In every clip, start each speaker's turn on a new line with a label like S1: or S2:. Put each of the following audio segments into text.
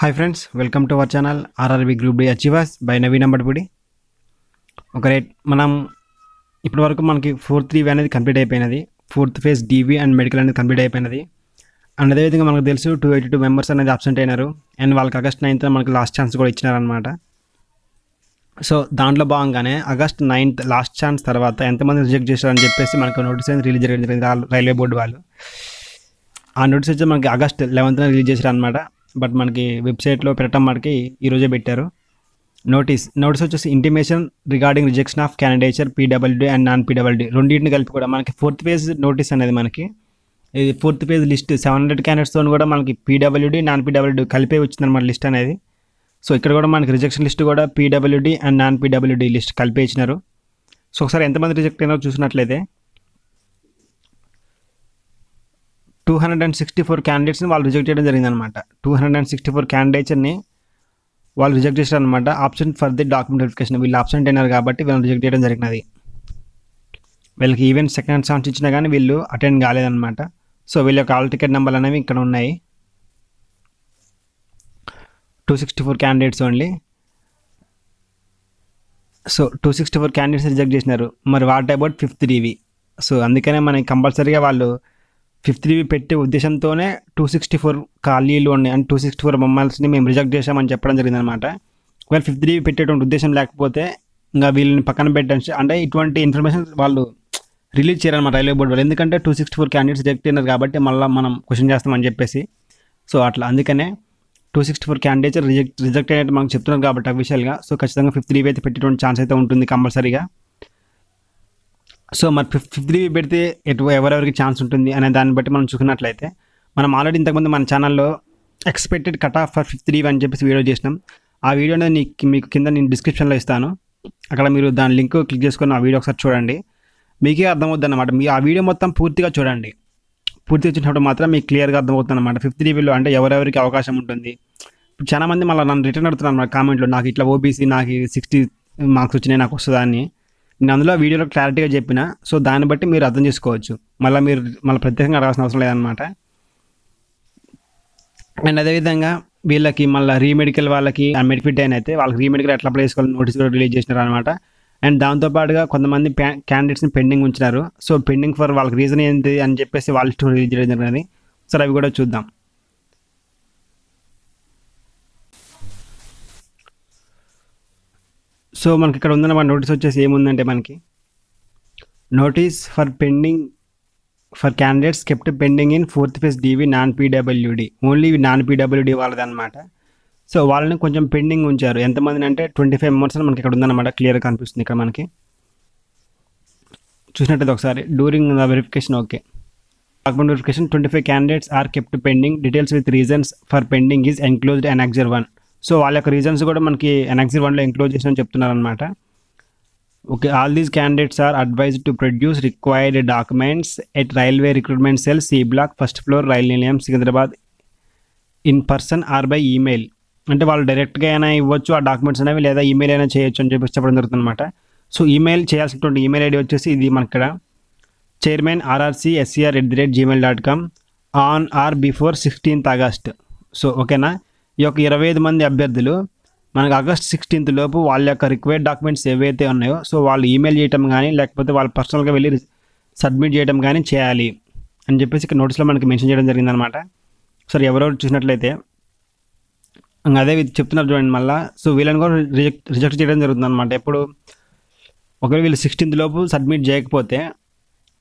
S1: Hi friends welcome to our channel RRB group D achievers by Naveen Ambadipudi ఒక రేట్ మనం ఇప్పటి వరకు మనకి ఫోర్త్ త్రీ అనేది complete అయిపోయినది. Fourth phase DV and medical అనేది కంప్లీట్ అయిపోయినది. అండ్ అదేవిధంగా మనకు తెలుసు టూ ఎయిటీ టూ మెంబర్స్ అనేది అబ్సెంట్ అయినారు. అండ్ వాళ్ళకి ఆగస్ట్ నైన్త్ మనకి లాస్ట్ ఛాన్స్ కూడా ఇచ్చినారనమాట సో దాంట్లో భాగంగానే ఆగస్ట్ నైన్త్ లాస్ట్ ఛాన్స్ తర్వాత ఎంతమంది రిజెక్ట్ చేశారని చెప్పేసి మనకు నోటీస్ అనేది రిలీజ్ చేయడం జరిగింది. రైల్వే బోర్డు వాళ్ళు. ఆ నోటీస్ వచ్చి మనకి ఆగస్ట్ లెవెన్త్న రిలీజ్ చేశారు అనమాట బట్ మనకి వెబ్సైట్లో పెట్టడం మనకి ఈరోజే పెట్టారు. నోటీస్ నోటీస్ వచ్చేసి intimation regarding rejection of candidature PWD and non PWD రెండింటిని కలిపి కూడా మనకి ఫోర్త్ పేజ్ నోటీస్ అనేది మనకి. ఇది fourth phase list seven hundred క్యాండిడేట్స్తో కూడా మనకి పీడబ్ల్యూడీ నాన్ పీడబ్ల్యూడీ కలిపే వచ్చిందన్నమాట లిస్ట్ అనేది. సో ఇక్కడ కూడా మనకి రిజెక్షన్ లిస్ట్ కూడా PWD and non PWD list కలిపే ఇచ్చినారు. సో ఒకసారి ఎంతమంది రిజెక్ట్ అయినారో చూసినట్లయితే two hundred and sixty four క్యాండిడేట్స్ని వాళ్ళు రిజెక్ట్ చేయడం జరిగిందనమాట. Two hundred and sixty four క్యాండిడేట్స్ని వాళ్ళు రిజెక్ట్ చేశారు అనమాట option for the document verification వీళ్ళు ఆబ్సెంట్ అయినారు కాబట్టి వీళ్ళని రిజెక్ట్ చేయడం జరిగినది. వీళ్ళకి ఈవెంట్ సెకండ్ ఛాన్స్ ఇచ్చినా కానీ వీళ్ళు అటెండ్ కాలేదన్నమాట సో వీళ్ళ యొక్క ఆల్ టికెట్ నెంబర్లు అనేవి ఇక్కడ ఉన్నాయి. Two sixty four candidates only so two sixty four candidates reject చేసినారు. మరి వాట్ అబౌట్ ఫిఫ్త్ రీవి సో అందుకనే మనకి కంపల్సరీగా వాళ్ళు ఫిఫ్త్ రీవి పెట్టే ఉద్దేశంతోనే టూ సిక్స్టీ ఫోర్ ఖాళీలు ఉన్నాయి. అండ్ టూ సిక్స్టీ ఫోర్ మమ్మల్ని మేము రిజెక్ట్ చేసామని చెప్పడం జరిగిందనమాట ఒకవేళ ఫిఫ్త్ రీవి పెట్టేటువంటి ఉద్దేశం లేకపోతే ఇంకా వీళ్ళని పక్కన పెట్టండి అంటే ఇటువంటి ఇన్ఫర్మేషన్ వాళ్ళు రిలీజ్ చేయాలన్నమాట రైల్వే బోర్డు వాళ్ళు. ఎందుకంటే two sixty four candidates reject అయినారు కాబట్టి మళ్ళీ మనం క్వశ్చన్ చేస్తామని చెప్పేసి. సో అట్లా అందుకనే two sixty four candidates reject reject అయినట్టు మనకు చెప్తున్నారు కాబట్టి అఫీషియల్గా సో ఖచ్చితంగా ఫిఫ్త్ రీవ్ అయితే పెట్టేటువంటి ఛాన్స్ అయితే ఉంటుంది కంపల్సరీగా. సో మరి ఫిఫ్త్ ఫిఫ్త్ రీవ్ పెడితే ఎటు ఎవరెవరికి ఛాన్స్ ఉంటుంది అనే దాన్ని బట్టి మనం చూసినట్లయితే మనం ఆల్రెడీ ఇంతకుముందు మన ఛానల్లో expected cut off for fifth three అని చెప్పేసి వీడియో చేసినాం. ఆ వీడియో అనేది నీకు మీకు కింద నేను డిస్క్రిప్షన్లో ఇస్తాను. అక్కడ మీరు దాని లింక్ క్లిక్ చేసుకొని ఆ వీడియో ఒకసారి చూడండి. మీకే అర్థమవుద్ది అనమాట మీ ఆ వీడియో మొత్తం పూర్తిగా చూడండి. పూర్తిగా చూసినప్పుడు మాత్రం మీకు క్లియర్గా అర్థమవుతుంది అనమాట ఫిఫ్త్ రివ్యూలో అంటే ఎవరెవరికి అవకాశం ఉంటుంది. ఇప్పుడు చాలామంది మళ్ళీ నన్ను రిటర్న్ అడుగుతున్నారు అనమాట కామెంట్లో నాకు ఇట్లా ఓబీసీ నాకు సిక్స్టీ మార్క్స్ వచ్చినాయి నాకు వస్తుందా అని. నేను అందులో వీడియోలో క్లారిటీగా చెప్పిన. సో దాన్ని బట్టి మీరు అర్థం చేసుకోవచ్చు. మళ్ళీ మీరు మళ్ళీ ప్రత్యేకంగా అడగాల్సిన అవసరం లేదనమాట అండ్ అదేవిధంగా వీళ్ళకి మళ్ళీ రీమెడికల్ వాళ్ళకి మెడిఫిట్ అయిన అయితే వాళ్ళకి రీమెడికల్ ఎట్లా అప్లై చేసుకోవాలి నోటీస్ కూడా రిలీజ్ చేసినారు అనమాట అండ్ దాంతోపాటుగా కొంతమంది క్యాండిడేట్స్ని పెండింగ్ ఉంచినారు. సో పెండింగ్ ఫర్ వాళ్ళకి రీజన్ ఏంటి అని చెప్పేసి వాళ్ళు రిలీజ్ చేయడం జరిగింది. సరే అవి కూడా చూద్దాం. సో మనకి ఇక్కడ ఉందన్నమాట నోటీస్ వచ్చేసి ఏముందంటే మనకి notice for pending for candidates kept pending in fourth phase DV non PWD only non PWD వాళ్ళదన్నమాట. So వాళ్ళని కొంచెం పెండింగ్ ఉంచారు. ఎంతమందిని అంటే ట్వంటీ ఫైవ్ మెంబర్స్ అని మనకి ఇక్కడ ఉందన్నమాట క్లియర్గా కనిపిస్తుంది ఇక్కడ మనకి. చూసినట్టయితే ఒకసారి during the verification okay document verification twenty five candidates are kept pending details with reasons for pending is enclosed annexure one so వాళ్ళ యొక్క రీజన్స్ కూడా మనకి ఎన్ఎక్సీ వన్లో ఇంక్లూడ్ చేసిన చెప్తున్నారు అనమాట okay all these candidates are advised to produce required documents at railway recruitment cell C block first floor rail Nilayam Secunderabad in person or by email అంటే వాళ్ళు డైరెక్ట్గా అయినా ఇవ్వచ్చు ఆ డాక్యుమెంట్స్ అనేవి లేదా ఈమెయిల్ అయినా చేయొచ్చు అని చెప్పేసి చెప్పడం జరుగుతుంది అనమాట సో ఈమెయిల్ చేయాల్సినటువంటి ఈమెయిల్ ఐడి వచ్చేసి ఇది మనకి ఇక్కడ chairman RRC SCR at the rate Gmail dot com on or before sixteenth August so ఓకేనా ఈ యొక్క ఇరవై ఐదు మంది అభ్యర్థులు మనకు ఆగస్ట్ సిక్స్టీన్త్ లోపు వాళ్ళ యొక్క రిక్వైర్డ్ డాక్యుమెంట్స్ ఏవైతే ఉన్నాయో సో వాళ్ళు ఈమెయిల్ చేయటం కానీ లేకపోతే వాళ్ళు పర్సనల్గా వెళ్ళి సబ్మిట్ చేయడం కానీ చేయాలి అని చెప్పేసి ఇక్కడ నోటీస్లో మనకి మెన్షన్ చేయడం జరిగిందనమాట సరే ఎవరెవరు చూసినట్లయితే అదే ఇది చెప్తున్నారు చూడండి మళ్ళీ. సో వీళ్ళని కూడా రిజెక్ట్ రిజెక్ట్ చేయడం జరుగుతుంది అనమాట ఎప్పుడు? ఒకవేళ వీళ్ళు సిక్స్టీన్త్ లోపు సబ్మిట్ చేయకపోతే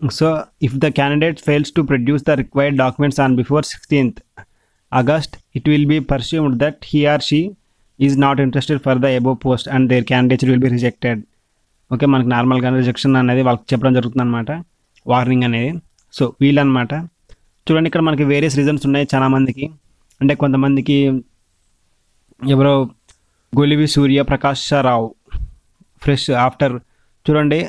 S1: so if the candidate fails to produce the required documents on before sixteenth August it will be presumed that he or she is not interested for the above post and their candidates will be rejected okay మనకి నార్మల్గా rejection అనేది వాళ్ళకి చెప్పడం జరుగుతుంది అనమాట warning అనేది. So వీళ్ళనమాట చూడండి ఇక్కడ మనకి వేరియస్ రీజన్స్ ఉన్నాయి చాలామందికి అంటే కొంతమందికి ఎవరో గొలివి సూర్య ప్రకాశ్ రావు. ఫ్రెష్ ఆఫ్టర్ చూడండి.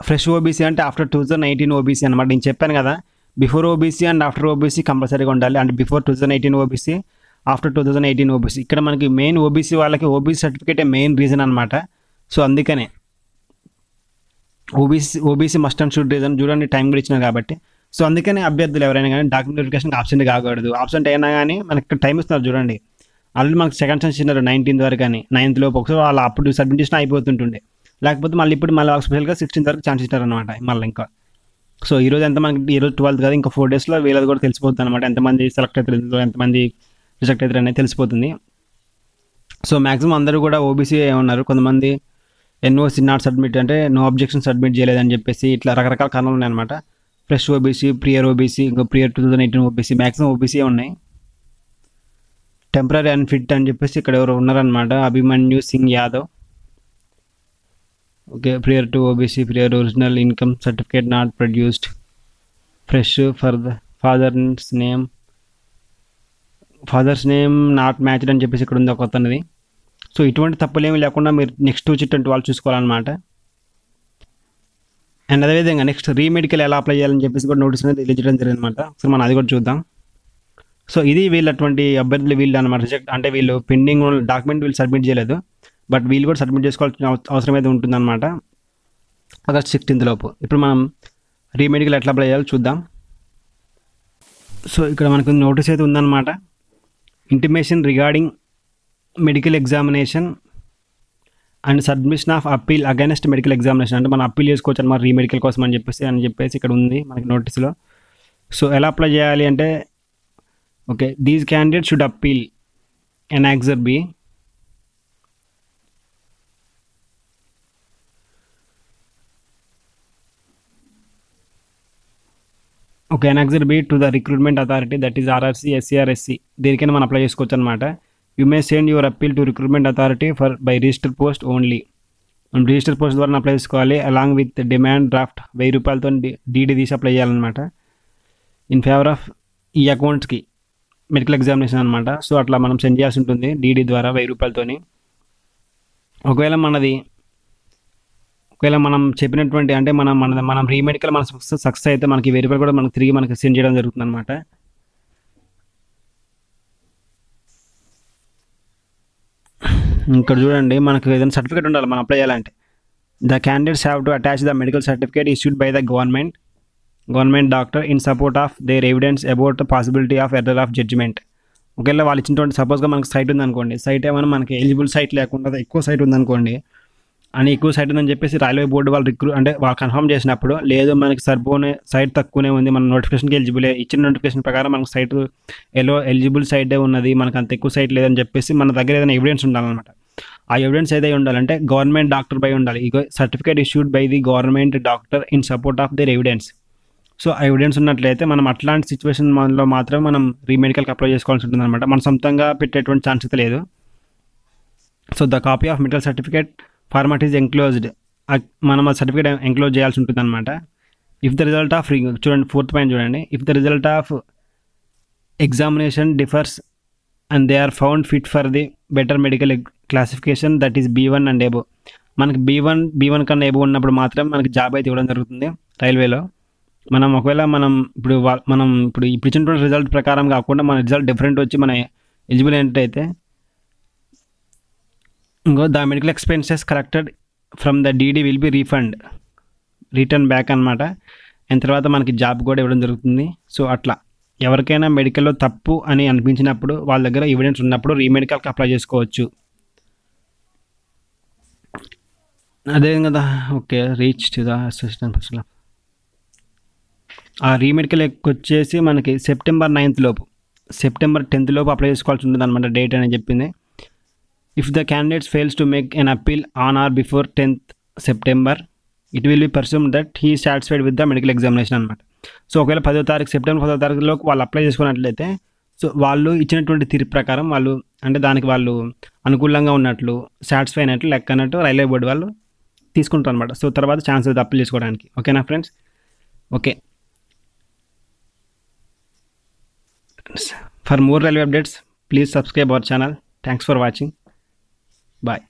S1: ఫ్రెష్ ఓబీసీ అంటే after two thousand nineteen OBC అనమాట నేను చెప్పాను కదా. Before OBC and after OBC కంపల్సరీగా ఉండాలి. And before two thousand eighteen OBC after two thousand eighteen OBC ఇక్కడ మనకి మెయిన్ ఓబీసీ వాళ్ళకి ఓబీసీ సర్టిఫికేటే మెయిన్ రీజన్ అనమాట సో అందుకనే OBC OBC must and should reason చూడండి టైం కూడా ఇచ్చినారు కాబట్టి. సో అందుకనే అభ్యర్థులు ఎవరైనా కానీ డాక్యుమెంట్ వెరిఫికేషన్ ఆప్షన్ కాకూడదు. ఆప్షన్ అయినా కానీ మనకి టైం ఇస్తున్నారు చూడండి. ఆల్రెడీ మనకు సెకండ్ ఛాన్స్ ఇచ్చినారు నైన్టీన్త్ వరకు కానీ నైన్త్ లోపు ఒకసారి వాళ్ళు అప్పుడు సబ్మిట్ చేసిన అయిపోతుంటుండే. లేకపోతే మళ్ళీ ఇప్పుడు మళ్ళీ స్పెషల్గా సిక్స్టీన్త్ వరకు ఛాన్స్ ఇచ్చారు అనమాట మళ్ళీ ఇంకా. సో ఈరోజు ఎంత మనకి ఈరోజు ట్వెల్త్ కదా ఇంకా ఫోర్ డేస్లో వీళ్ళది కూడా తెలిసిపోతుంది అనమాట ఎంతమంది సెలెక్ట్ అవుతారు ఎంతమంది రిజెక్ట్ అవుతారు అనేది తెలిసిపోతుంది. సో మ్యాక్సిమం అందరూ కూడా ఓబీసీ ఉన్నారు. కొంతమంది ఎన్ఓసి నాట్ సబ్మిట్ అంటే నో అబ్జెక్షన్ సబ్మిట్ చేయలేదని చెప్పేసి ఇట్లా రకరకాల కారణాలు ఉన్నాయన్నమాట ఫ్రెష్ ఓబీసీ ప్రియర్ ఓబీసీ ఇంకా prior two thousand eighteen OBC maximum OBC ఉన్నాయి. టెంపరీ అన్ఫిట్ అని చెప్పేసి ఇక్కడ ఎవరు ఉన్నారనమాట Abhimanyu Singh Yadav okay prior to OBC prior original income certificate not produced fresh for the father's name father's name not matched అని చెప్పేసి ఇక్కడ ఉంది ఒక కొత్తది. సో ఇటువంటి తప్పులేమి లేకుండా మీరు నెక్స్ట్ వచ్చి ట్వంటీ వాళ్ళు చూసుకోవాలన్నమాట. అండ్ అదేవిధంగా నెక్స్ట్ రీమెడికల్ ఎలా అప్లై చేయాలని చెప్పేసి కూడా నోటీస్ అనేది రిలీజ్ చేయడం జరిగింది అనమాట సో మనం అది కూడా చూద్దాం. సో ఇది వీళ్ళటువంటి అభ్యర్థులు వీళ్ళు అనమాట రిజెక్ట్ అంటే వీళ్ళు పెండింగ్ డాక్యుమెంట్ వీళ్ళు సబ్మిట్ చేయలేదు. బట్ వీళ్ళు కూడా సబ్మిట్ చేసుకోవాల్సిన అవసరం అయితే ఉంటుందన్నమాట. ఆగస్ట్ సిక్స్టీన్త్ లోపు. ఇప్పుడు మనం రీమెడికల్ ఎట్లా అప్లై చేయాలో చూద్దాం. సో ఇక్కడ మనకు నోటీస్ అయితే ఉందన్నమాట. Intimation regarding medical examination and submission of appeal against medical examination అంటే మనం అప్పీల్ చేసుకోవచ్చు అనమాట రీమెడికల్ కోసం అని చెప్పేసి అని చెప్పేసి ఇక్కడ ఉంది మనకి నోటీస్లో సో ఎలా అప్లై చేయాలి అంటే okay these candidate should appeal annexure B okay annexure B to the recruitment authority that is RRC SCRSC. దీనికైనా మనం అప్లై చేసుకోవచ్చు అనమాట you may send your appeal to recruitment authority for by register post only మనం register post ద్వారా apply చేసుకోవాలి. Along with demand draft వెయ్యి రూపాయలతో DD తీసి apply చేయాలన్నమాట ఇన్ ఫేవర్ ఆఫ్ ఈ అకౌంట్స్కి మెడికల్ ఎగ్జామినేషన్ అనమాట సో అట్లా మనం సెండ్ చేయాల్సి ఉంటుంది డీడీ ద్వారా వెయ్యి రూపాయలతోని. ఒకవేళ మనది ఒకవేళ మనం చెప్పినటువంటి అంటే మనం మన మనం రీమెడికల్ మన సక్సెస్ అయితే మనకి వెయ్యి రూపాయలు కూడా మనకి తిరిగి మనకి సెండ్ చేయడం జరుగుతుంది అనమాట ఇక్కడ చూడండి మనకు ఏదైనా సర్టిఫికేట్ ఉండాలి మనం అప్లై చేయాలంటే. The candidates have to attach the medical certificate issued by the government government doctor in support of their evidence about possibility of error of judgement ఒకవేళ వాళ్ళు ఇచ్చినటువంటి సపోజ్గా మనకి సైట్ ఉందనుకోండి సైట్ ఏమైనా మనకి ఎలిజిబుల్ సైట్ లేకుండా ఎక్కువ సైట్ ఉందనుకోండి అని ఎక్కువ సైట్ ఉందని చెప్పేసి రైల్వే బోర్డు వాళ్ళు రిక్రూ అంటే వాళ్ళు కన్ఫర్మ్ చేసినప్పుడు లేదు మనకి సరిపోనే సైట్ తక్కువనే ఉంది మన నోటిఫికేషన్కి ఎలిజిబుల్ ఇచ్చిన నోటిఫికేషన్ ప్రకారం మనకు సైట్ ఎలో ఎలిజిబుల్ సైటే ఉన్నది మనకు అంత ఎక్కువ సైట్ లేదని చెప్పేసి మన దగ్గర ఏదైనా ఎవిడెన్స్ ఉండాలన్నమాట. ఆ ఎవిడెన్స్ ఏదై ఉండాలంటే గవర్నమెంట్ డాక్టర్ బై ఉండాలి. ఇక certificate issued by the government doctor in support of their evidence so ఆ ఎవిడెన్స్ ఉన్నట్లయితే మనం అట్లాంటి సిచ్యువేషన్ మనలో మాత్రం మనం రీమెడికల్కి అప్లై చేసుకోవాల్సి ఉంటుంది అనమాట మన సొంతంగా పెట్టేటువంటి ఛాన్స్ అయితే లేదు. So the copy of medical certificate format is enclosed మనం ఆ సర్టిఫికేట్ ఎంక్లోజ్ చేయాల్సి ఉంటుంది అనమాట ఇఫ్ ద రిజల్ట్ ఆఫ్ చూడండి ఫోర్త్ పాయింట్ చూడండి. If the result of examination differs and they are found fit for the better medical classification that is B one and above మనకి B one B one కన్నా above ఉన్నప్పుడు మాత్రం మనకి job అయితే ఇవ్వడం జరుగుతుంది రైల్వేలో. మనం ఒకవేళ మనం ఇప్పుడు మనం ఇప్పుడు ఇప్పుడు ఇచ్చినటువంటి రిజల్ట్ ప్రకారం కాకుండా మన రిజల్ట్ డిఫరెంట్ వచ్చి మన ఎలిజిబుల్ ఏంటైతే ఇంకో the medical expenses corrected from the DD will be refund return back అనమాట అండ్ తర్వాత మనకి జాబ్ కూడా ఇవ్వడం జరుగుతుంది. సో అట్లా. ఎవరికైనా మెడికల్లో తప్పు అని అనిపించినప్పుడు వాళ్ళ దగ్గర ఎవిడెన్స్ ఉన్నప్పుడు రీమెడికల్కి అప్లై చేసుకోవచ్చు. అదే కదా okay reach to the assistant person ఆ రీమెడికల్ వచ్చేసి మనకి సెప్టెంబర్ నైన్త్ లోపు. సెప్టెంబర్ టెన్త్ లోపు అప్లై చేసుకోవాల్సి ఉంటుంది అనమాట డేట్ అని చెప్పింది. If the candidates fails to make an appeal on or before tenth September it will be presume that he satisfied with the medical examination అనమాట సో ఒకవేళ పదో తారీఖు సెప్టెంబర్ పదో తారీఖులోకి వాళ్ళు అప్లై చేసుకున్నట్లయితే సో వాళ్ళు ఇచ్చినటువంటి తీర్పు ప్రకారం వాళ్ళు అంటే దానికి వాళ్ళు అనుకూలంగా ఉన్నట్లు సాటిస్ఫై అయినట్లు లెక్క అన్నట్టు రైల్వే బోర్డు వాళ్ళు తీసుకుంటారు అనమాట సో తర్వాత ఛాన్స్ అయితే అప్లై చేసుకోవడానికి. ఓకేనా friends? Okay. For more railway updates please subscribe our channel thanks for watching Bye.